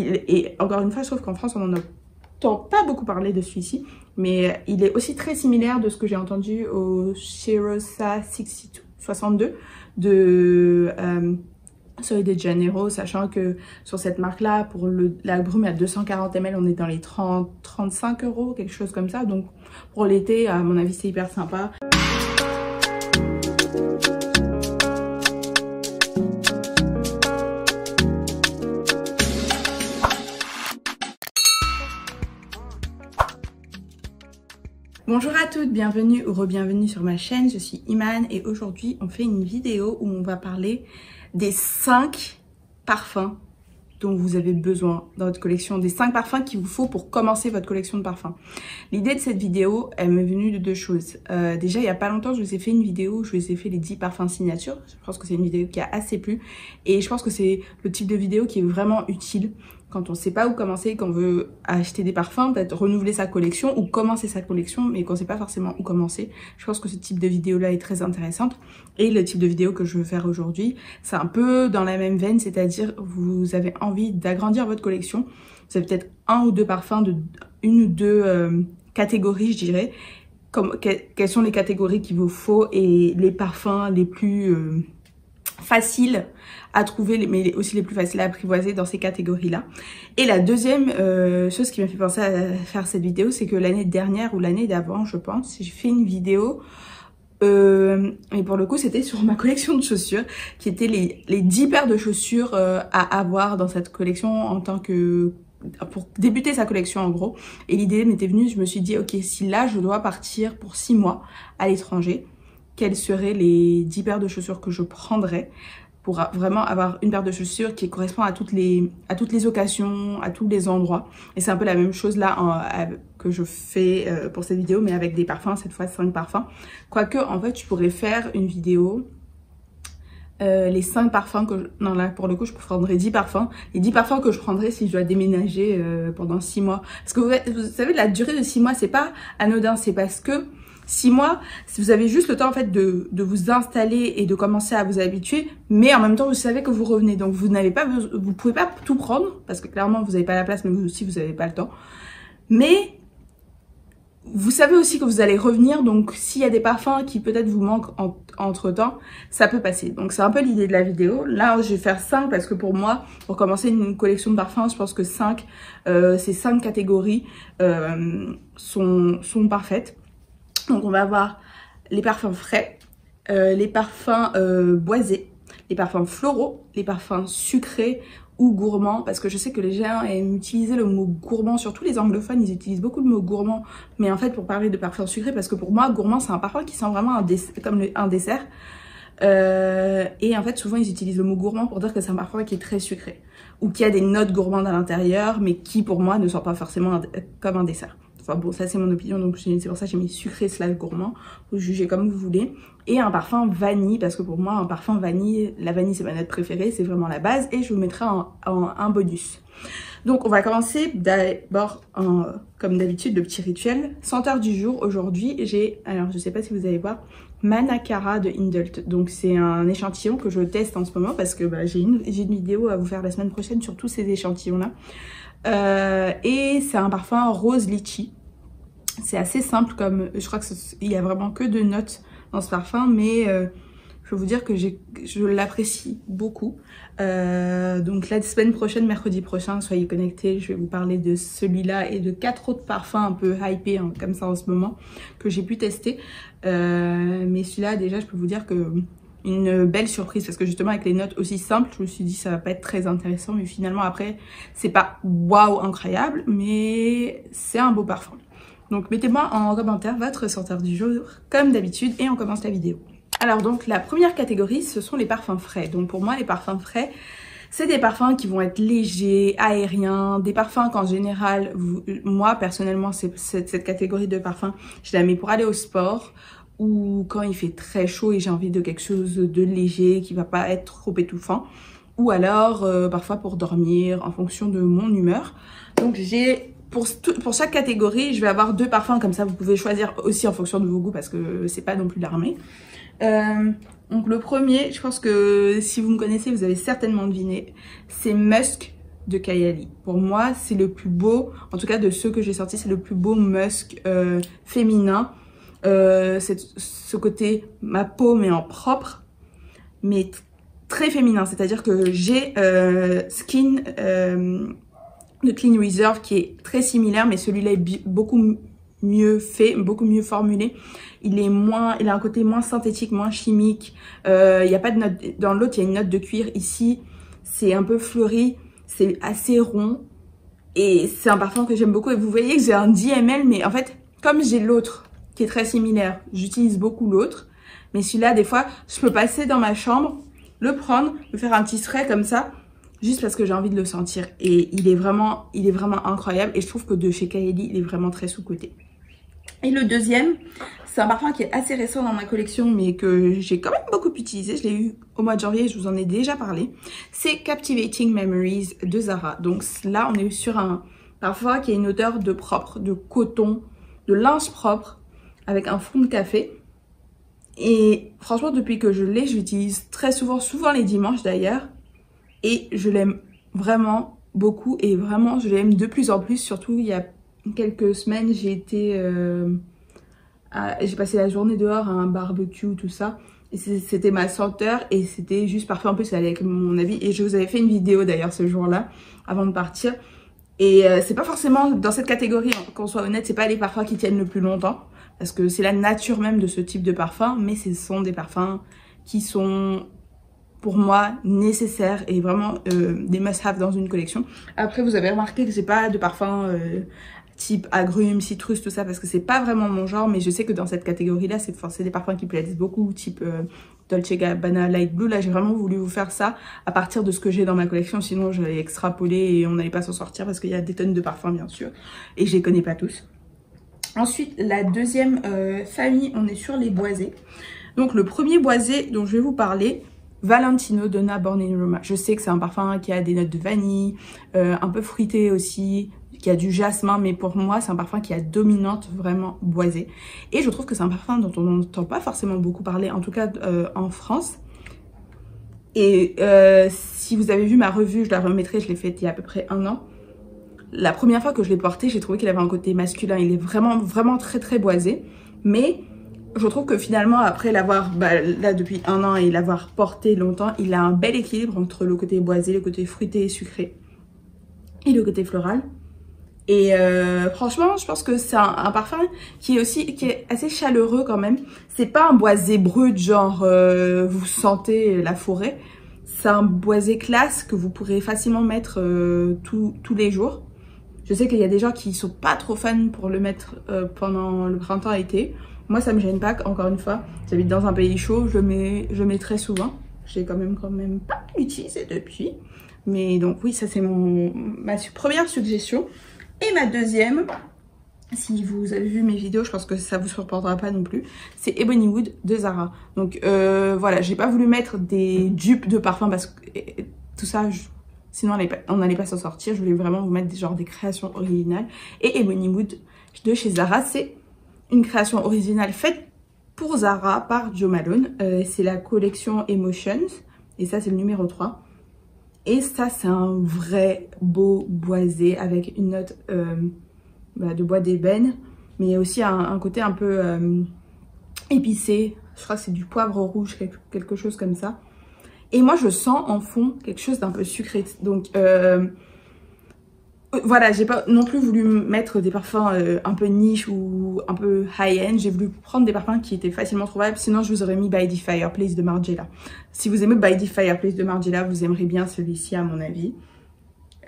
et encore une fois, je trouve qu'en France, on en entend pas beaucoup parler de celui-ci, mais il est aussi très similaire de ce que j'ai entendu au Shirosa 62 de euh, de Janeiro, sachant que sur cette marque-là, pour le, la brume à 240 ml, on est dans les 30, 35 euros, quelque chose comme ça. Donc pour l'été, à mon avis, c'est hyper sympa. Bonjour à toutes, bienvenue ou re-bienvenue sur ma chaîne, je suis Iman et aujourd'hui on fait une vidéo où on va parler des 5 parfums dont vous avez besoin dans votre collection, des 5 parfums qu'il vous faut pour commencer votre collection de parfums. L'idée de cette vidéo, elle m'est venue de deux choses. Euh, déjà, il n'y a pas longtemps, je vous ai fait une vidéo où je vous ai fait les 10 parfums signature. Je pense que c'est une vidéo qui a assez plu et je pense que c'est le type de vidéo qui est vraiment utile quand on sait pas où commencer, qu'on veut acheter des parfums, peut-être renouveler sa collection ou commencer sa collection, mais qu'on sait pas forcément où commencer. Je pense que ce type de vidéo-là est très intéressante. Et le type de vidéo que je veux faire aujourd'hui, c'est un peu dans la même veine, c'est-à-dire vous avez envie d'agrandir votre collection. Vous avez peut-être un ou deux parfums de une ou deux euh, catégories, je dirais. Comme, quelles sont les catégories qu'il vous faut et les parfums les plus... Euh, faciles à trouver, mais aussi les plus faciles à apprivoiser dans ces catégories-là. Et la deuxième euh, chose qui m'a fait penser à faire cette vidéo, c'est que l'année dernière ou l'année d'avant, je pense, j'ai fait une vidéo euh, et pour le coup, c'était sur ma collection de chaussures, qui étaient les, les 10 paires de chaussures euh, à avoir dans cette collection en tant que pour débuter sa collection en gros. Et l'idée m'était venue, je me suis dit, ok, si là je dois partir pour 6 mois à l'étranger, quelles seraient les 10 paires de chaussures que je prendrais pour vraiment avoir une paire de chaussures qui correspond à toutes les, à toutes les occasions, à tous les endroits. Et c'est un peu la même chose là que je fais euh, pour cette vidéo, mais avec des parfums, cette fois 5 parfums. Quoique, en fait, je pourrais faire une vidéo euh, les 5 parfums que... Non, là, pour le coup, je prendrais 10 parfums. Les 10 parfums que je prendrais si je dois déménager euh, pendant 6 mois. Parce que vous, vous savez, la durée de 6 mois, c'est pas anodin. C'est parce que Six mois, vous avez juste le temps en fait de, de, vous installer et de commencer à vous habituer, mais en même temps vous savez que vous revenez, donc vous n'avez pas, vous pouvez pas tout prendre parce que clairement vous n'avez pas la place, mais vous aussi vous n'avez pas le temps. Mais vous savez aussi que vous allez revenir, donc s'il y a des parfums qui peut-être vous manquent entre temps, ça peut passer. Donc c'est un peu l'idée de la vidéo. Là, je vais faire 5 parce que pour moi, pour commencer une collection de parfums, je pense que 5, euh, ces 5 catégories euh, sont, sont parfaites. Donc on va avoir les parfums frais, euh, les parfums euh, boisés, les parfums floraux, les parfums sucrés ou gourmands. Parce que je sais que les gens aiment utiliser le mot gourmand, surtout les anglophones, ils utilisent beaucoup le mot gourmand. Mais en fait pour parler de parfums sucrés parce que pour moi gourmand c'est un parfum qui sent vraiment un comme un dessert. Euh, et en fait souvent ils utilisent le mot gourmand pour dire que c'est un parfum qui est très sucré. Ou qui a des notes gourmandes à l'intérieur mais qui pour moi ne sont pas forcément comme un dessert. Enfin bon, ça c'est mon opinion, donc c'est pour ça que j'ai mis sucré slash gourmand. Vous jugez comme vous voulez. Et un parfum vanille, parce que pour moi, un parfum vanille, la vanille c'est ma note préférée, c'est vraiment la base. Et je vous mettrai en, un bonus. Donc on va commencer d'abord, comme d'habitude, le petit rituel. Senteur du jour, aujourd'hui j'ai, alors je sais pas si vous allez voir, Manakara de Indult. Donc c'est un échantillon que je teste en ce moment parce que bah, j'ai une, vidéo à vous faire la semaine prochaine sur tous ces échantillons-là. Euh, et c'est un parfum rose litchi. C'est assez simple comme, je crois qu'il y a vraiment que deux notes dans ce parfum, mais euh, je veux vous dire que je l'apprécie beaucoup. Euh, donc la semaine prochaine, mercredi prochain, soyez connectés, je vais vous parler de celui-là et de quatre autres parfums un peu hypés hein, comme ça en ce moment que j'ai pu tester. mais celui-là déjà, je peux vous dire que une belle surprise parce que justement avec les notes aussi simples je me suis dit ça va pas être très intéressant mais finalement après c'est pas waouh incroyable mais c'est un beau parfum donc mettez-moi en commentaire votre senteur du jour comme d'habitude et on commence la vidéo. Alors donc la première catégorie ce sont les parfums frais. Donc pour moi les parfums frais c'est des parfums qui vont être légers, aériens, des parfums qu'en général, moi personnellement, cette, cette catégorie de parfums, je la mets pour aller au sport ou quand il fait très chaud et j'ai envie de quelque chose de léger qui va pas être trop étouffant. Ou alors euh, parfois pour dormir en fonction de mon humeur. Donc j'ai pour, chaque catégorie, je vais avoir deux parfums comme ça, vous pouvez choisir aussi en fonction de vos goûts parce que c'est pas non plus l'armée. Euh, donc le premier, je pense que si vous me connaissez, vous avez certainement deviné, c'est Musk de Kayali. Pour moi, c'est le plus beau, en tout cas de ceux que j'ai sortis, c'est le plus beau musk euh, féminin. Euh, ce côté, ma peau mais en propre, mais très féminin. C'est-à-dire que j'ai Skin de Clean Reserve qui est très similaire, mais celui-là est beaucoup mieux fait, beaucoup mieux formulé. Il est moins, il a un côté moins synthétique, moins chimique. Euh, il y a pas de note, dans l'autre, il y a une note de cuir. Ici, c'est un peu fleuri, c'est assez rond. Et c'est un parfum que j'aime beaucoup. Et vous voyez que j'ai un 10 ml, mais en fait, comme j'ai l'autre qui est très similaire, j'utilise beaucoup l'autre. Mais celui-là, des fois, je peux passer dans ma chambre, le prendre, me faire un petit spray comme ça, juste parce que j'ai envie de le sentir. Et il est vraiment, il est vraiment incroyable. Et je trouve que de chez Kylie, il est vraiment très sous-côté. Et le deuxième, c'est un parfum qui est assez récent dans ma collection, mais que j'ai quand même beaucoup utilisé. Je l'ai eu au mois de janvier, je vous en ai déjà parlé. C'est Captivating Memories de Zara. Donc là, on est sur un parfum qui a une odeur de propre, de coton, de linge propre, avec un fond de café. Et franchement, depuis que je l'ai, je l'utilise très souvent, souvent les dimanches d'ailleurs. Et je l'aime vraiment beaucoup et vraiment, je l'aime de plus en plus. Surtout, il y a quelques semaines, j'ai été... Euh, j'ai passé la journée dehors à un barbecue, tout ça. Et c'était ma senteur et c'était juste parfait. En plus, allait avec mon avis. Et je vous avais fait une vidéo d'ailleurs ce jour-là, avant de partir. Et euh, c'est pas forcément dans cette catégorie, hein, qu'on soit honnête, c'est pas les parfums qui tiennent le plus longtemps. Parce que c'est la nature même de ce type de parfum. Mais ce sont des parfums qui sont pour moi nécessaires et vraiment euh, des must-have dans une collection. Après, vous avez remarqué que c'est pas de parfum euh, type agrumes, citrus, tout ça, parce que c'est pas vraiment mon genre, mais je sais que dans cette catégorie-là, c'est des parfums qui plaisent beaucoup, type euh, Dolce Gabbana Light Blue. Là, j'ai vraiment voulu vous faire ça à partir de ce que j'ai dans ma collection, sinon je l'ai extrapolé et on n'allait pas s'en sortir parce qu'il y a des tonnes de parfums, bien sûr, et je les connais pas tous. Ensuite, la deuxième famille, on est sur les boisés. Donc, le premier boisé dont je vais vous parler, Valentino Donna Born in Roma. Je sais que c'est un parfum qui a des notes de vanille, euh, un peu fruité aussi, qui a du jasmin, mais pour moi, c'est un parfum qui a dominante vraiment boisée. Et je trouve que c'est un parfum dont on n'entend pas forcément beaucoup parler, en tout cas euh, en France. Et euh, si vous avez vu ma revue, je la remettrai, je l'ai faite il y a à peu près un an. La première fois que je l'ai porté, j'ai trouvé qu'il avait un côté masculin. Il est vraiment, vraiment très, très boisé. Mais je trouve que finalement, après l'avoir, bah, là depuis un an et l'avoir porté longtemps, il a un bel équilibre entre le côté boisé, le côté fruité et sucré et le côté floral. Et euh, franchement, je pense que c'est un, parfum qui est aussi qui est assez chaleureux quand même. C'est pas un boisé brut, genre euh, vous sentez la forêt. C'est un boisé classe que vous pourrez facilement mettre euh, tous les jours. Je sais qu'il y a des gens qui sont pas trop fans pour le mettre pendant le printemps et été. Moi, ça me gêne pas, encore une fois. J'habite dans un pays chaud, je mets, je mets très souvent. J'ai quand même quand même pas utilisé depuis. Mais donc oui, ça c'est mon ma première suggestion. Et ma deuxième, si vous avez vu mes vidéos, je pense que ça vous surprendra pas non plus, c'est Ebony Wood de Zara. Donc euh, voilà, j'ai pas voulu mettre des dupes de parfum parce que tout ça, sinon on n'allait pas s'en sortir. Je voulais vraiment vous mettre des, genre des créations originales. Et Ebony Wood de chez Zara, c'est une création originale faite pour Zara par Joe Malone. Euh, c'est la collection Emotions et ça c'est le numéro 3. Et ça, c'est un vrai beau boisé avec une note euh, bah, de bois d'ébène, mais aussi un, côté un peu euh, épicé. Je crois que c'est du poivre rouge, quelque chose comme ça. Et moi, je sens en fond quelque chose d'un peu sucré. Donc, voilà, j'ai pas non plus voulu mettre des parfums euh, un peu niche ou un peu high-end. J'ai voulu prendre des parfums qui étaient facilement trouvables. Sinon, je vous aurais mis By the Fireplace de Margiela. Si vous aimez By the Fireplace de Margiela, vous aimerez bien celui-ci à mon avis.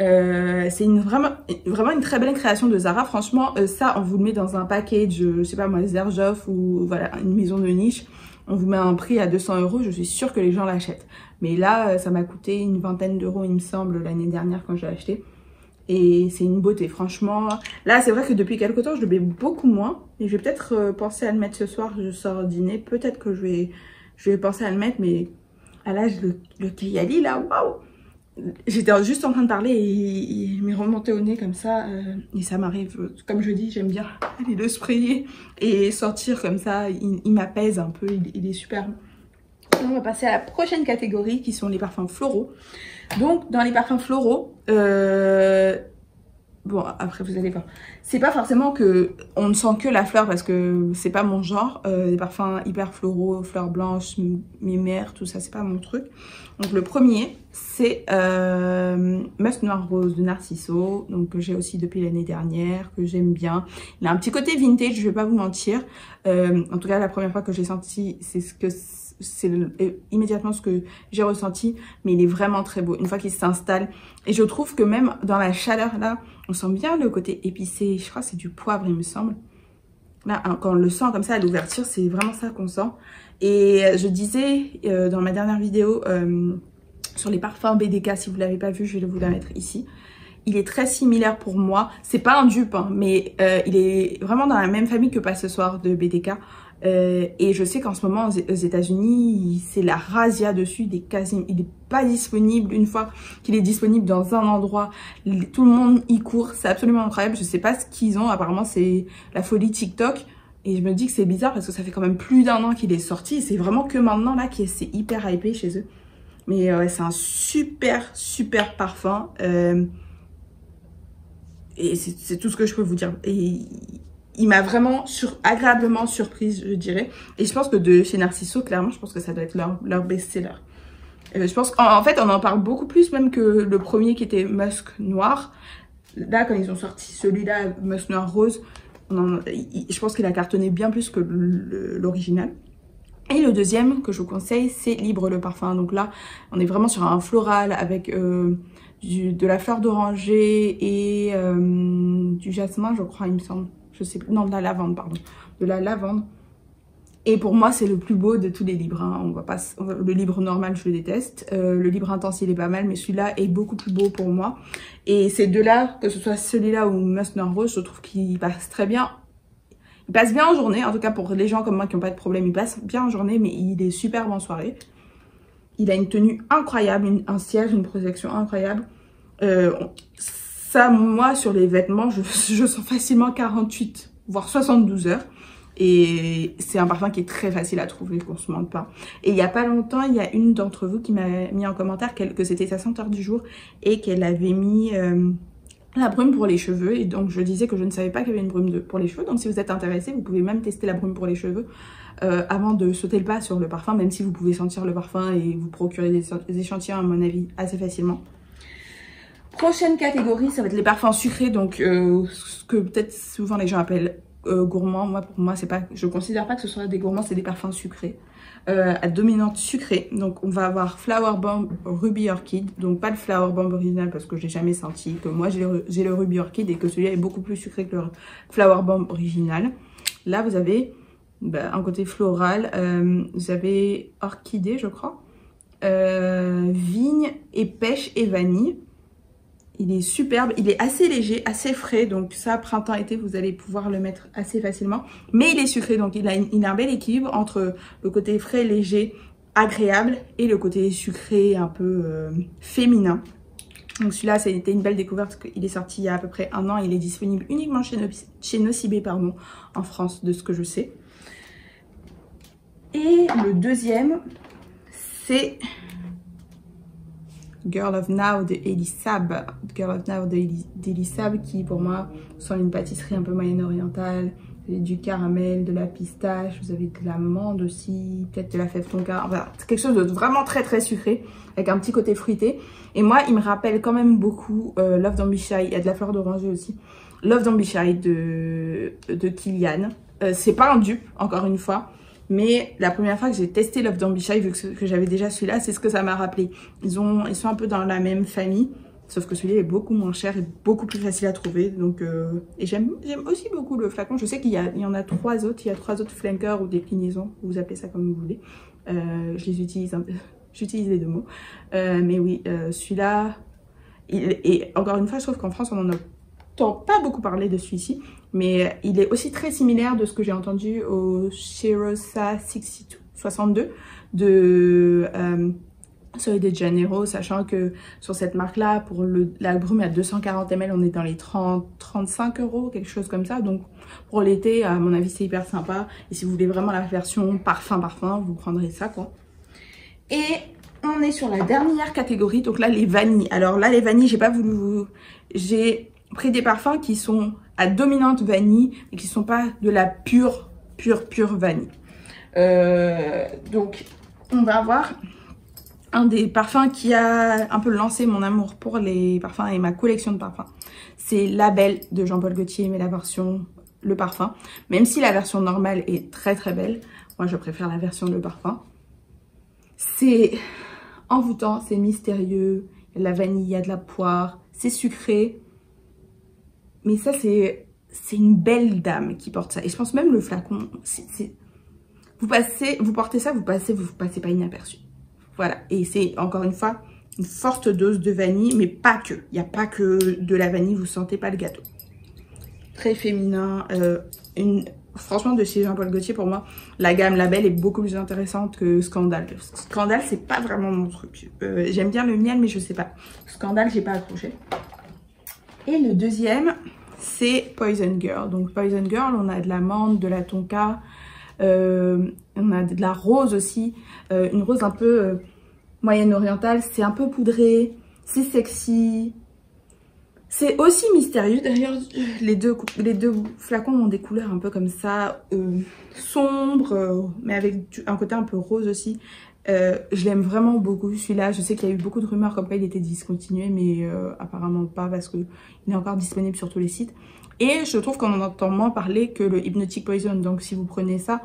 Euh, c'est vraiment une très belle création de Zara. Franchement, euh, ça, on vous le met dans un package, je sais pas moi, Zerjoff ou voilà, une maison de niche. On vous met un prix à 200 euros, je suis sûre que les gens l'achètent. Mais là, ça m'a coûté une vingtaine d'euros, il me semble, l'année dernière quand j'ai acheté. Et c'est une beauté, franchement. Là, c'est vrai que depuis quelques temps, je le mets beaucoup moins. Et je vais peut-être euh, penser à le mettre ce soir, je sors dîner. Peut-être que je vais, je vais penser à le mettre, mais à l'âge, le, le là, waouh J'étais juste en train de parler et il, m'est remonté au nez comme ça. Euh, et ça m'arrive, comme je dis, j'aime bien aller le sprayer et sortir comme ça. Il, m'apaise un peu, il, est super On va passer à la prochaine catégorie qui sont les parfums floraux. Donc, dans les parfums floraux, euh, bon, après vous allez voir, c'est pas forcément que on ne sent que la fleur parce que c'est pas mon genre. Euh, des parfums hyper floraux, fleurs blanches, mères, tout ça, c'est pas mon truc. Donc le premier, c'est euh, Musk Noir Rose de Narciso, donc que j'ai aussi depuis l'année dernière, que j'aime bien. Il a un petit côté vintage, je vais pas vous mentir. Euh, en tout cas, la première fois que j'ai senti, c'est ce que c'est immédiatement ce que j'ai ressenti, mais il est vraiment très beau une fois qu'il s'installe. Et je trouve que même dans la chaleur là, on sent bien le côté épicé. Je crois que c'est du poivre, il me semble. Là, hein, quand on le sent comme ça à l'ouverture, c'est vraiment ça qu'on sent. Et euh, je disais euh, dans ma dernière vidéo euh, sur les parfums BDK, si vous l'avez pas vu, je vais vous la mettre ici. Il est très similaire pour moi. C'est pas un dupe, hein, mais il est vraiment dans la même famille que Pas ce soir de BDK. Euh, et je sais qu'en ce moment aux États-Unis, c'est la razzia dessus. Il est il est pas disponible. Une fois qu'il est disponible dans un endroit, tout le monde y court. C'est absolument incroyable. Je sais pas ce qu'ils ont. Apparemment, c'est la folie TikTok. Et je me dis que c'est bizarre parce que ça fait quand même plus d'un an qu'il est sorti. C'est vraiment que maintenant là qui c'est hyper hypé chez eux. Mais euh, c'est un super super parfum. Euh, et c'est tout ce que je peux vous dire. Et il m'a vraiment agréablement surprise, je dirais. Et je pense que de chez Narciso, clairement, je pense que ça doit être leur, best-seller. Euh, je pense qu'en en fait, on en parle beaucoup plus même que le premier qui était Musk Noir. Là, quand ils ont sorti celui-là, Musk Noir Rose, je pense qu'il a cartonné bien plus que l'original. Et le deuxième que je vous conseille, c'est Libre le parfum. Donc là, on est vraiment sur un floral avec euh, de la fleur d'oranger et euh, du jasmin, je crois, il me semble je sais non de la lavande pardon, de la lavande. Et pour moi, c'est le plus beau de tous les livres. Hein. On va pas, le livre normal, je le déteste. Euh, le livre intense, il est pas mal, mais celui-là est beaucoup plus beau pour moi. Et ces deux-là, que ce soit celui-là ou Must Rose, je trouve qu'il passe très bien. Il passe bien en journée, en tout cas pour les gens comme moi qui n'ont pas de problème, il passe bien en journée, mais il est superbe en soirée. Il a une tenue incroyable, un siège, une protection incroyable. Euh, moi, sur les vêtements, je, sens facilement 48, voire 72 heures. Et c'est un parfum qui est très facile à trouver, qu'on se mente pas. Et il y a pas longtemps, il y a une d'entre vous qui m'a mis en commentaire que c'était sa senteur du jour et qu'elle avait mis euh, la brume pour les cheveux. Et donc, je disais que je ne savais pas qu'il y avait une brume pour les cheveux. Donc, si vous êtes intéressé, vous pouvez même tester la brume pour les cheveux euh, avant de sauter le pas sur le parfum, même si vous pouvez sentir le parfum et vous procurer des échantillons, à mon avis, assez facilement. Prochaine catégorie, ça va être les parfums sucrés, donc euh, ce que peut-être souvent les gens appellent euh, gourmands. Moi, pour moi, c'est pas, je considère pas que ce soit des gourmands, c'est des parfums sucrés. Euh, à dominante sucrée. Donc on va avoir Flower Bomb Ruby Orchid. Donc pas le Flower Bomb original parce que j'ai jamais senti que moi j'ai le, Ruby Orchid et que celui-là est beaucoup plus sucré que le Flower Bomb original. Là vous avez bah, un côté floral, vous avez orchidée je crois, vigne et pêche et vanille. Il est superbe, il est assez léger, assez frais, donc ça, printemps-été, vous allez pouvoir le mettre assez facilement. Mais il est sucré, donc il a, un bel équilibre entre le côté frais, léger, agréable, et le côté sucré, un peu euh, féminin. Donc celui-là, c'était une belle découverte, il est sorti il y a à peu près un an, il est disponible uniquement chez, Nocibé, pardon, en France, de ce que je sais. Et le deuxième, c'est Girl of Now de Elisab. Girl of Now d'Elisab qui pour moi sent une pâtisserie un peu moyenne orientale. du caramel, de la pistache, vous avez de l'amande aussi, peut-être de la fève tonka. Enfin, c'est quelque chose de vraiment très très sucré avec un petit côté fruité. Et moi, il me rappelle quand même beaucoup euh, Love Don't Il y a de la fleur d'oranger aussi. Love Don't de, de Kilian. Euh, c'est pas un dupe, encore une fois. Mais la première fois que j'ai testé Love d'Ambishai, vu que, j'avais déjà celui-là, c'est ce que ça m'a rappelé. Ils, ont, ils sont un peu dans la même famille, sauf que celui-là est beaucoup moins cher et beaucoup plus facile à trouver. Donc, euh, et j'aime aussi beaucoup le flacon. Je sais qu'il y, y, en a trois autres. Il y a trois autres flankers ou déclinaisons, vous appelez ça comme vous voulez. Euh, je les utilise. J'utilise les deux mots. Euh, mais oui, celui-là... Et encore une fois, je trouve qu'en France, on en a pas beaucoup parlé de celui-ci, mais il est aussi très similaire de ce que j'ai entendu au Shirosa 62 de euh, de Janeiro, sachant que sur cette marque-là, pour le, la brume à 240 ml, on est dans les 30, 35 euros, quelque chose comme ça. Donc pour l'été, à mon avis, c'est hyper sympa. Et si vous voulez vraiment la version parfum-parfum, vous prendrez ça, quoi. Et on est sur la dernière catégorie, donc là les vanilles. Alors là les vanilles, j'ai pas voulu. J'ai pris des parfums qui sont à dominante vanille et qui sont pas de la pure, pure, pure vanille. Euh, donc on va avoir un des parfums qui a un peu lancé mon amour pour les parfums et ma collection de parfums. C'est Label de Jean-Paul Gaultier, mais la version le parfum. Même si la version normale est très très belle, moi je préfère la version le parfum. C'est envoûtant, c'est mystérieux, il y a de la vanille, il y a de la poire, c'est sucré. Mais ça c'est une belle dame qui porte ça. Et je pense même le flacon, vous passez, vous portez ça, vous passez, vous passez pas inaperçu. Voilà. Et c'est encore une fois une forte dose de vanille, mais pas que. Il n'y a pas que de la vanille, vous sentez pas le gâteau. Très féminin. Euh, franchement, de chez Jean-Paul Gaultier, pour moi, la gamme Label est beaucoup plus intéressante que Scandale. Scandale, c'est pas vraiment mon truc. Euh, j'aime bien le miel, mais je sais pas. Scandale, j'ai pas accroché. Et le deuxième, c'est Poison Girl. Donc Poison Girl, on a de l'amande, de la tonka, euh, on a de la rose aussi, euh, une rose un peu euh, moyenne orientale. C'est un peu poudré, c'est sexy. C'est aussi mystérieux. D'ailleurs, les deux, les deux flacons ont des couleurs un peu comme ça, sombres, mais avec un côté un peu rose aussi. Je l'aime vraiment beaucoup celui-là. Je sais qu'il y a eu beaucoup de rumeurs comme quoi il était discontinué, mais apparemment pas parce qu'il est encore disponible sur tous les sites. Et je trouve qu'on en entend moins parler que le Hypnotic Poison. Donc si vous prenez ça,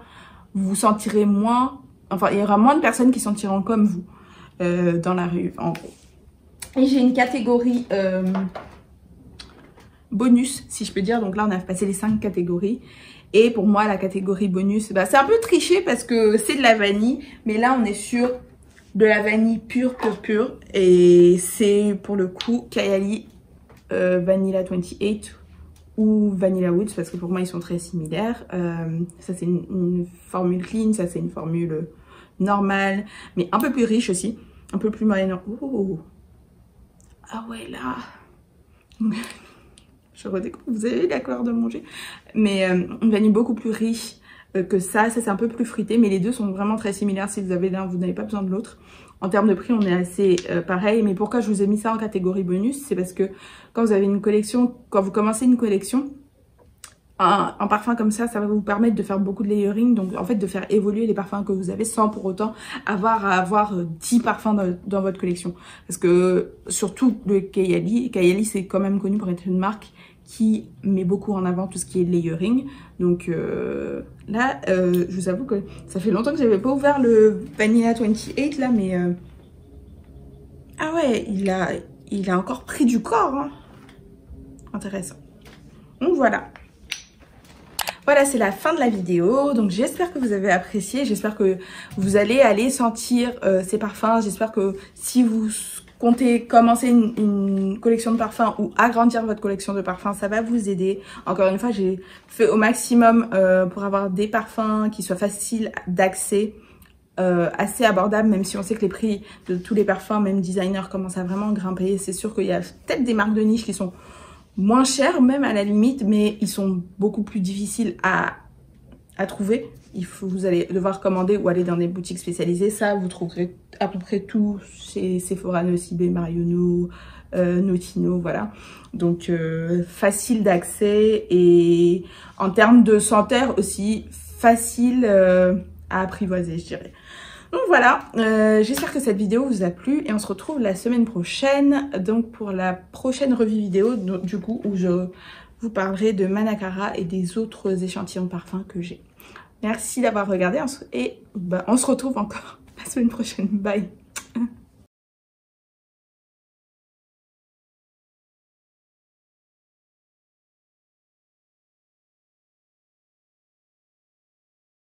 vous vous sentirez moins... Enfin, il y aura moins de personnes qui sentiront comme vous euh, dans la rue, en gros. Et j'ai une catégorie euh, bonus, si je peux dire. Donc là, on a passé les 5 catégories. Et pour moi, la catégorie bonus, bah, c'est un peu triché parce que c'est de la vanille. Mais là, on est sur de la vanille pure, pure, pure. Et c'est pour le coup Kayali euh, Vanilla 28 ou Vanilla Woods parce que pour moi ils sont très similaires. Euh, ça c'est une, formule clean, ça c'est une formule normale, mais un peu plus riche aussi, un peu plus moyenne. Oh. Ah ouais là Je redécouvre, vous avez la couleur de manger Mais euh, une vanille beaucoup plus riche euh, que ça, ça c'est un peu plus fruité, mais les deux sont vraiment très similaires. Si vous avez l'un, vous n'avez pas besoin de l'autre. En termes de prix, on est assez euh, pareil. Mais pourquoi je vous ai mis ça en catégorie bonus? C'est parce que quand vous avez une collection, quand vous commencez une collection, un, parfum comme ça, ça va vous permettre de faire beaucoup de layering. Donc en fait de faire évoluer les parfums que vous avez sans pour autant avoir à avoir 10 euh, parfums dans, votre collection. Parce que surtout le Kayali, Kayali c'est quand même connu pour être une marque qui met beaucoup en avant tout ce qui est layering. Donc euh, là, euh, je vous avoue que ça fait longtemps que j'avais pas ouvert le Vanilla 28 là, mais... Euh, ah ouais, il a, il a encore pris du corps. Hein. Intéressant. Donc voilà. Voilà, c'est la fin de la vidéo. Donc j'espère que vous avez apprécié. J'espère que vous allez aller sentir ces parfums. J'espère que si vous comptez commencer une, collection de parfums ou agrandir votre collection de parfums, ça va vous aider. Encore une fois, j'ai fait au maximum euh, pour avoir des parfums qui soient faciles d'accès, euh, assez abordables, même si on sait que les prix de tous les parfums, même designers, commencent à vraiment grimper. C'est sûr qu'il y a peut-être des marques de niche qui sont moins chères, même à la limite, mais ils sont beaucoup plus difficiles à trouver il faut, vous allez devoir commander ou aller dans des boutiques spécialisées. Ça, vous trouverez à peu près tout chez Sephora, Nocibé, Marionneau, euh, Notino, voilà. Donc, euh, facile d'accès et en termes de senteur aussi, facile euh, à apprivoiser, je dirais. Donc voilà, euh, j'espère que cette vidéo vous a plu et on se retrouve la semaine prochaine, donc pour la prochaine revue vidéo, du coup, où je vous parlerai de Manakara et des autres échantillons de parfums que j'ai. Merci d'avoir regardé et bah, on se retrouve encore la semaine prochaine. Bye